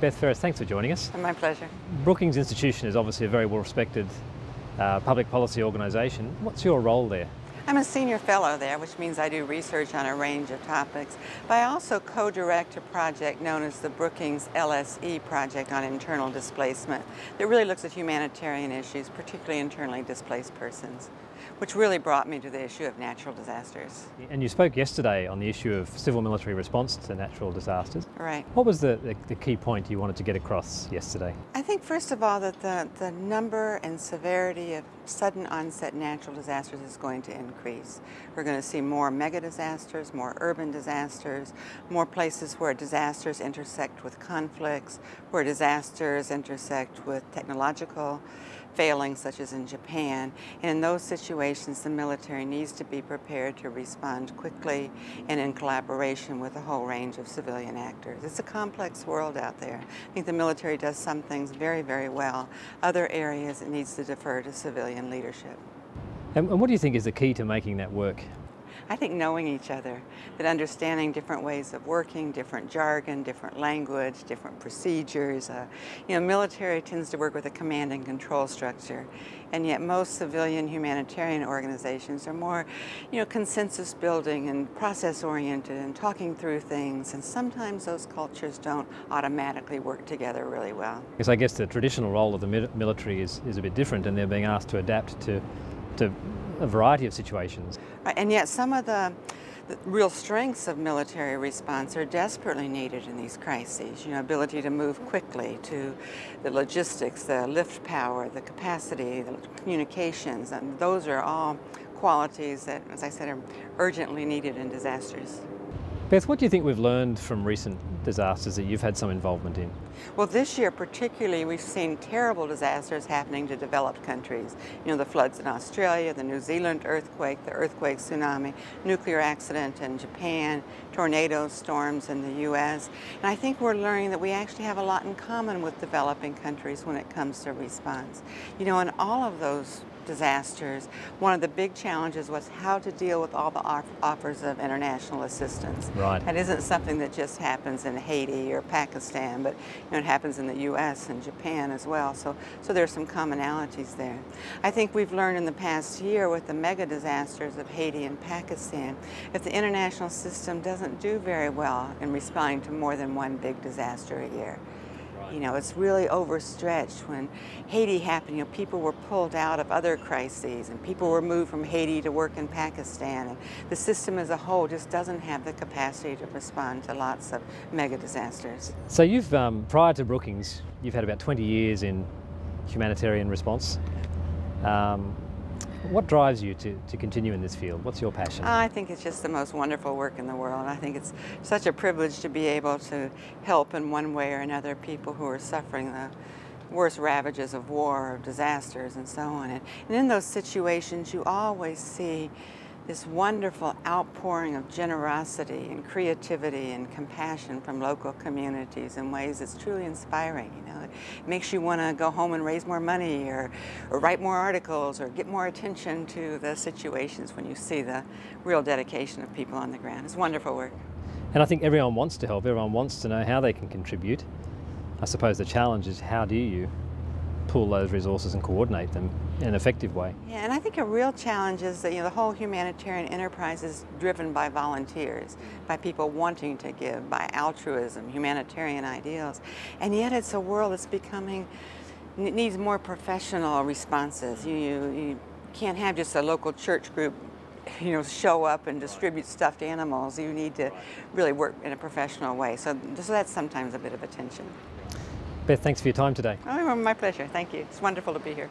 Beth Ferris, thanks for joining us. My pleasure. Brookings Institution is obviously a very well respected uh, public policy organisation. What's your role there? I'm a senior fellow there, which means I do research on a range of topics, but I also co-direct a project known as the Brookings LSE Project on Internal Displacement that really looks at humanitarian issues, particularly internally displaced persons, which really brought me to the issue of natural disasters. And you spoke yesterday on the issue of civil military response to natural disasters. Right. What was the, the, the key point you wanted to get across yesterday? I think first of all that the, the number and severity of sudden onset natural disasters is going to increase. We're going to see more mega disasters, more urban disasters, more places where disasters intersect with conflicts, where disasters intersect with technological failings such as in Japan. And in those situations, the military needs to be prepared to respond quickly and in collaboration with a whole range of civilian actors. It's a complex world out there. I think the military does some things very, very well. Other areas it needs to defer to civilian leadership. And, and what do you think is the key to making that work? I think knowing each other, that understanding different ways of working, different jargon, different language, different procedures. Uh, you know, military tends to work with a command and control structure, and yet most civilian humanitarian organizations are more, you know, consensus building and process oriented and talking through things, and sometimes those cultures don't automatically work together really well. Because I guess the traditional role of the military is, is a bit different, and they're being asked to adapt to to a variety of situations. Uh, and yet some of the, the, real strengths of military response are desperately needed in these crises. You know, ability to move quickly, to the logistics, the lift power, the capacity, the communications, and those are all qualities that, as I said, are urgently needed in disasters. Beth, what do you think we've learned from recent disasters that you've had some involvement in? Well, this year particularly, we've seen terrible disasters happening to developed countries. You know, the floods in Australia, the New Zealand earthquake, the earthquake tsunami, nuclear accident in Japan, tornadoes, storms in the U.S. And I think we're learning that we actually have a lot in common with developing countries when it comes to response. You know, in all of those disasters, one of the big challenges was how to deal with all the off offers of international assistance. Right. That isn't something that just happens in Haiti or Pakistan, but you know, it happens in the U.S. and Japan as well. So, so there are some commonalities there. I think we've learned in the past year with the mega disasters of Haiti and Pakistan, if the international system doesn't do very well in responding to more than one big disaster a year. You know, it's really overstretched. When Haiti happened, you know, people were pulled out of other crises and people were moved from Haiti to work in Pakistan. And the system as a whole just doesn't have the capacity to respond to lots of mega disasters. So you've, um, prior to Brookings, you've had about 20 years in humanitarian response. Um, what drives you to, to continue in this field? What's your passion? I think it's just the most wonderful work in the world. I think it's such a privilege to be able to help in one way or another people who are suffering the worst ravages of war, or disasters, and so on. And, and in those situations, you always see this wonderful outpouring of generosity and creativity and compassion from local communities in ways that's truly inspiring. You know, it makes you want to go home and raise more money or, or write more articles or get more attention to the situations when you see the real dedication of people on the ground. It's wonderful work. And I think everyone wants to help, everyone wants to know how they can contribute. I suppose the challenge is how do you pool those resources and coordinate them in an effective way. Yeah, and I think a real challenge is that you know the whole humanitarian enterprise is driven by volunteers, by people wanting to give, by altruism, humanitarian ideals, and yet it's a world that's becoming needs more professional responses. You, you, you can't have just a local church group you know, show up and distribute stuffed animals. You need to really work in a professional way. So, so that's sometimes a bit of a tension. Beth, thanks for your time today. Oh, my pleasure. Thank you. It's wonderful to be here.